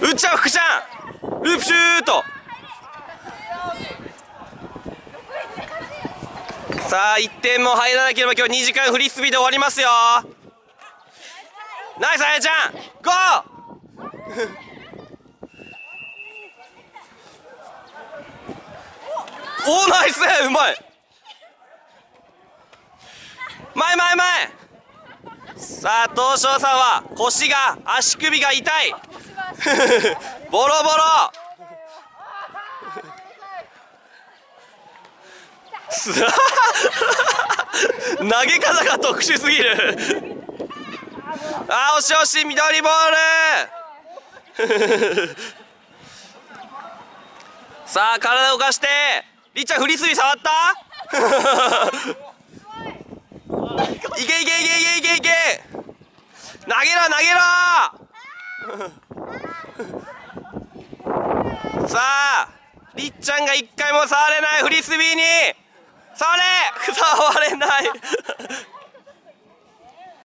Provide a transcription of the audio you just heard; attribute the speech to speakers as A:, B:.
A: 打っちゃう福ちゃんループシュート。さあ1点も入らなければ今日2時間フリースピード終わりますよ。ナイスあやちゃん。ゴー！おナイスうまい。前前前。さあ東証さんは腰が足首が痛い。ボロボロ。投げ方が特殊すぎる。あー惜しい惜し緑ボール。さあ体を動かして。りっちゃんフリスビー触った？けいけいけいけいけいけ投げろ投げろさありっちゃんが一回も触れないフリスビーに触れ触れない